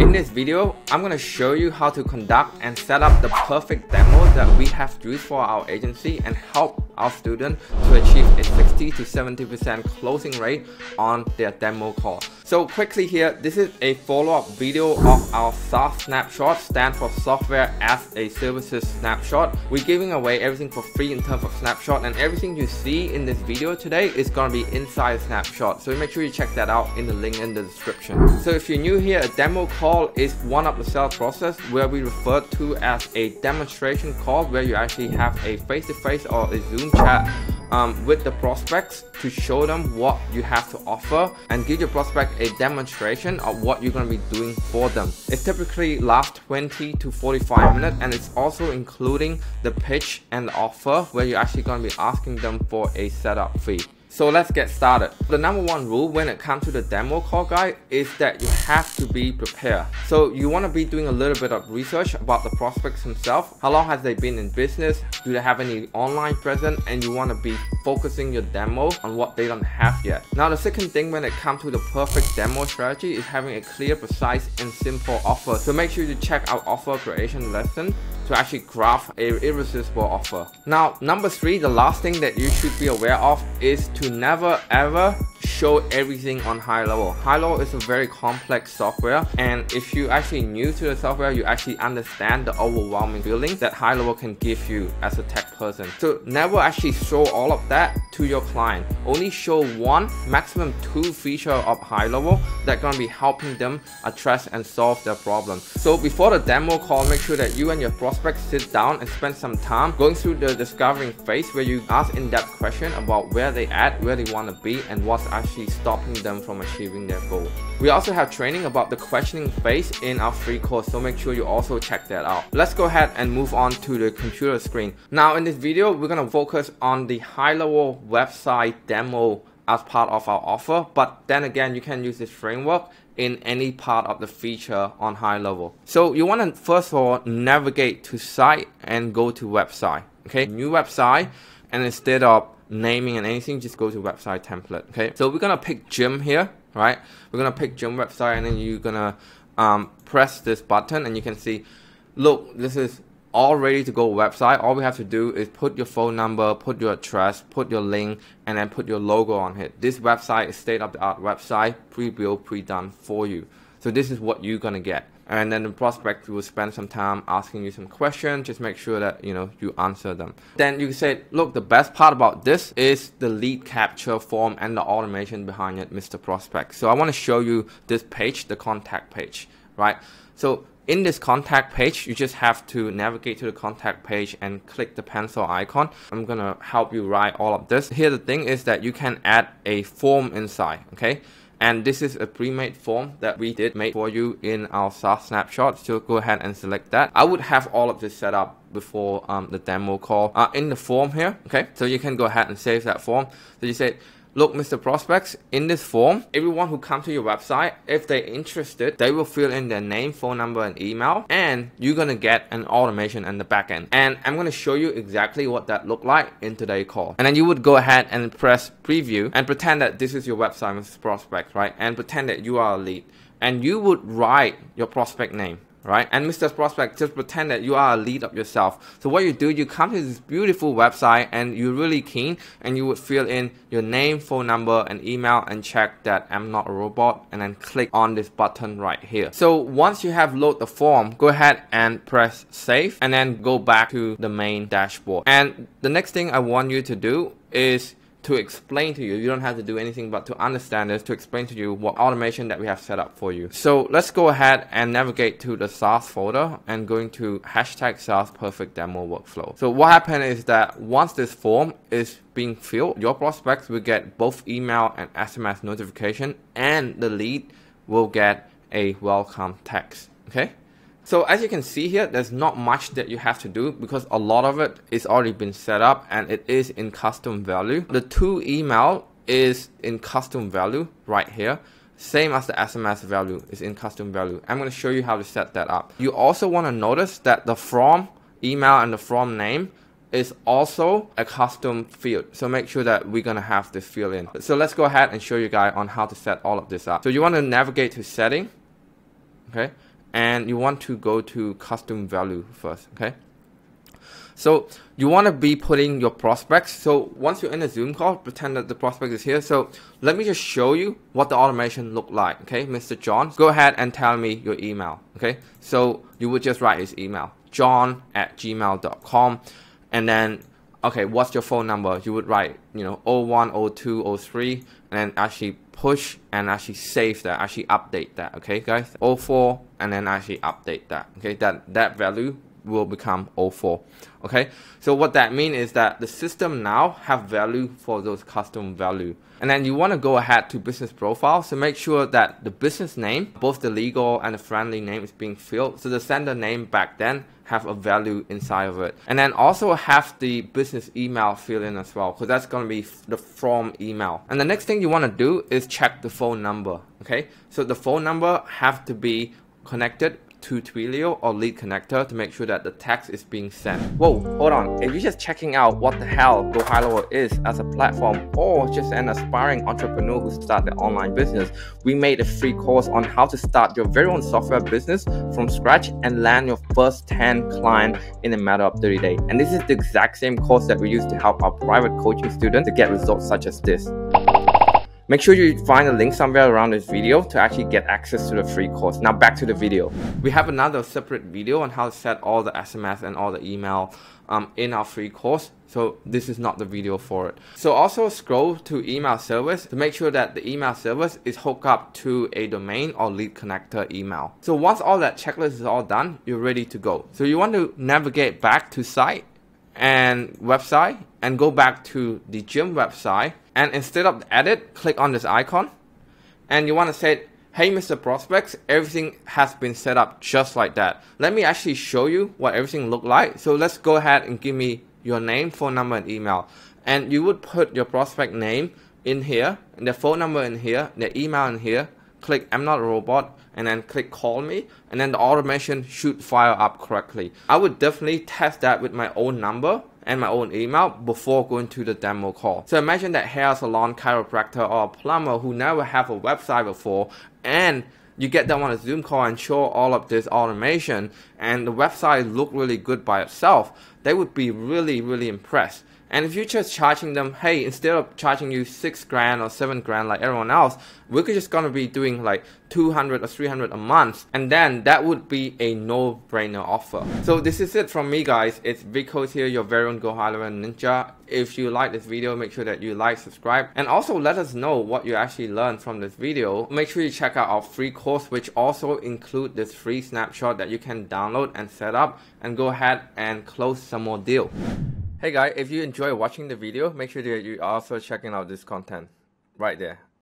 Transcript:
In this video, I'm to show you how to conduct and set up the perfect demo that we have used for our agency and help our students to achieve a 60 to 70% closing rate on their demo call. So quickly here, this is a follow-up video of our SaaS snapshot, stand for software as a services snapshot. We're giving away everything for free in terms of snapshot and everything you see in this video today is going to be inside snapshot. So make sure you check that out in the link in the description. So if you're new here, a demo call is one of the sales process where we refer to as a demonstration call where you actually have a face-to-face -face or a Zoom chat um, with the prospects to show them what you have to offer and give your prospect a demonstration of what you're going to be doing for them. It typically lasts 20 to 45 minutes and it's also including the pitch and the offer where you're actually going to be asking them for a setup fee. So let's get started. The number one rule when it comes to the demo call guide is that you have to be prepared. So you want to be doing a little bit of research about the prospects themselves. How long has they been in business? Do they have any online presence? And you want to be focusing your demo on what they don't have yet. Now the second thing when it comes to the perfect demo strategy is having a clear, precise, and simple offer. So make sure you check our offer creation lesson to actually craft a irresistible offer. Now, number three, the last thing that you should be aware of is to never ever show everything on high level. High level is a very complex software and if you actually new to the software, you actually understand the overwhelming feeling that high level can give you as a tech person. So never actually show all of that to your client. Only show one, maximum two feature of high level that gonna be helping them address and solve their problem. So before the demo call, make sure that you and your prospect sit down and spend some time going through the discovering phase where you ask in-depth question about where they at, where they want to be, and what's actually stopping them from achieving their goal. We also have training about the questioning phase in our free course, so make sure you also check that out. Let's go ahead and move on to the computer screen. Now in this video, we're gonna focus on the high level website demo as part of our offer, but then again, you can use this framework in any part of the feature on high level. So you want to first of all navigate to site and go to website. Okay, new website, and instead of naming and anything, just go to website template. Okay, so we're gonna pick gym here, right? We're gonna pick gym website, and then you're gonna um, press this button, and you can see, look, this is all ready to go website. All we have to do is put your phone number, put your address, put your link, and then put your logo on it. This website is state of the art website, pre-built, pre-done for you. So this is what you're gonna get and then the prospect will spend some time asking you some questions just make sure that you know you answer them then you can say look the best part about this is the lead capture form and the automation behind it mr prospect so i want to show you this page the contact page right so in this contact page, you just have to navigate to the contact page and click the pencil icon. I'm gonna help you write all of this. Here the thing is that you can add a form inside, okay? And this is a pre-made form that we did make for you in our SaaS snapshot. So go ahead and select that. I would have all of this set up before um, the demo call uh, in the form here. Okay, so you can go ahead and save that form. So you say Look, Mr. Prospects, in this form, everyone who comes to your website, if they're interested, they will fill in their name, phone number, and email, and you're gonna get an automation in the backend. And I'm gonna show you exactly what that looked like in today's call. And then you would go ahead and press preview and pretend that this is your website, Mr. Prospect, right? And pretend that you are a lead. And you would write your prospect name right? And Mr. Prospect, just pretend that you are a lead of yourself. So what you do, you come to this beautiful website and you're really keen and you would fill in your name, phone number, and email and check that I'm not a robot and then click on this button right here. So once you have load the form, go ahead and press save and then go back to the main dashboard. And the next thing I want you to do is to explain to you. You don't have to do anything but to understand this, to explain to you what automation that we have set up for you. So let's go ahead and navigate to the SaaS folder and going to hashtag SaaS perfect demo workflow. So what happened is that once this form is being filled, your prospects will get both email and SMS notification and the lead will get a welcome text. Okay. So as you can see here, there's not much that you have to do because a lot of it is already been set up and it is in custom value. The to email is in custom value right here. Same as the SMS value is in custom value. I'm going to show you how to set that up. You also want to notice that the from email and the from name is also a custom field. So make sure that we're gonna have this field in. So let's go ahead and show you guys on how to set all of this up. So you want to navigate to setting okay? And you want to go to custom value first, okay? So you want to be putting your prospects. So once you're in a Zoom call, pretend that the prospect is here. So let me just show you what the automation look like. Okay, Mr. John, go ahead and tell me your email. Okay, so you would just write his email, john at gmail.com. And then, okay, what's your phone number? You would write, you know, 01, 02, 03, and then actually push and actually save that, actually update that. Okay, guys, 04, and then actually update that. Okay, that, that value will become 04 okay? So what that means is that the system now have value for those custom value. And then you want to go ahead to business profile so make sure that the business name both the legal and the friendly name is being filled. So the sender name back then have a value inside of it. And then also have the business email fill in as well because that's going to be the from email. And the next thing you want to do is check the phone number okay? So the phone number have to be connected to Twilio or Lead Connector to make sure that the text is being sent. Whoa, hold on. If you're just checking out what the hell Go High is as a platform or just an aspiring entrepreneur who started an online business, we made a free course on how to start your very own software business from scratch and land your first 10 clients in a matter of 30 days. And this is the exact same course that we use to help our private coaching students to get results such as this. Make sure you find a link somewhere around this video to actually get access to the free course. Now back to the video. We have another separate video on how to set all the SMS and all the email um, in our free course. So this is not the video for it. So also scroll to email service to make sure that the email service is hooked up to a domain or lead connector email. So once all that checklist is all done, you're ready to go. So you want to navigate back to site and website and go back to the gym website and instead of edit click on this icon. And you want to say hey Mr. Prospects everything has been set up just like that. Let me actually show you what everything look like. So let's go ahead and give me your name phone number and email. And you would put your prospect name in here and the phone number in here the email in here. Click I'm not a robot and then click call me and then the automation should fire up correctly. I would definitely test that with my own number and my own email before going to the demo call. So imagine that hair salon chiropractor or plumber who never have a website before and you get them on a Zoom call and show all of this automation and the website look really good by itself, they would be really, really impressed. And if you're just charging them, hey, instead of charging you six grand or seven grand like everyone else, we're just gonna be doing like 200 or 300 a month, and then that would be a no-brainer offer. So this is it from me, guys. It's Vicos here, your very own Go Ninja. If you like this video, make sure that you like, subscribe, and also let us know what you actually learned from this video. Make sure you check out our free course, which also include this free snapshot that you can download and set up, and go ahead and close some more deal. Hey guys, if you enjoy watching the video, make sure that you also checking out this content right there.